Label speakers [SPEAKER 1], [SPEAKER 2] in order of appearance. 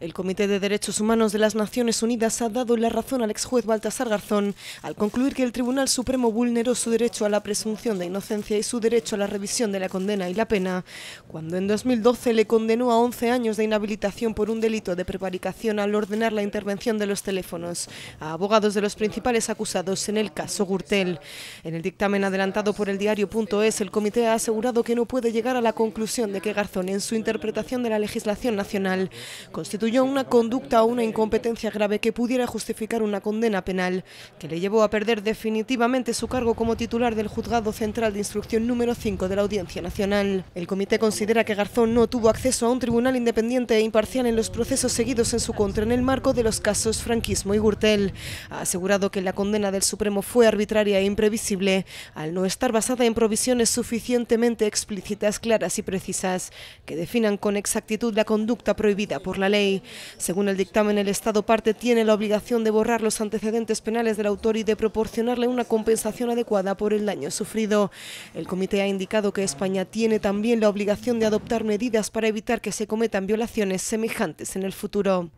[SPEAKER 1] El Comité de Derechos Humanos de las Naciones Unidas ha dado la razón al ex juez Baltasar Garzón al concluir que el Tribunal Supremo vulneró su derecho a la presunción de inocencia y su derecho a la revisión de la condena y la pena, cuando en 2012 le condenó a 11 años de inhabilitación por un delito de prevaricación al ordenar la intervención de los teléfonos a abogados de los principales acusados en el caso Gürtel. En el dictamen adelantado por el diario.es, el comité ha asegurado que no puede llegar a la conclusión de que Garzón, en su interpretación de la legislación nacional, constituye una conducta o una incompetencia grave que pudiera justificar una condena penal, que le llevó a perder definitivamente su cargo como titular del Juzgado Central de Instrucción número 5 de la Audiencia Nacional. El comité considera que Garzón no tuvo acceso a un tribunal independiente e imparcial en los procesos seguidos en su contra en el marco de los casos Franquismo y Gürtel. Ha asegurado que la condena del Supremo fue arbitraria e imprevisible, al no estar basada en provisiones suficientemente explícitas, claras y precisas, que definan con exactitud la conducta prohibida por la Según el dictamen, el Estado parte tiene la obligación de borrar los antecedentes penales del autor y de proporcionarle una compensación adecuada por el daño sufrido. El comité ha indicado que España tiene también la obligación de adoptar medidas para evitar que se cometan violaciones semejantes en el futuro.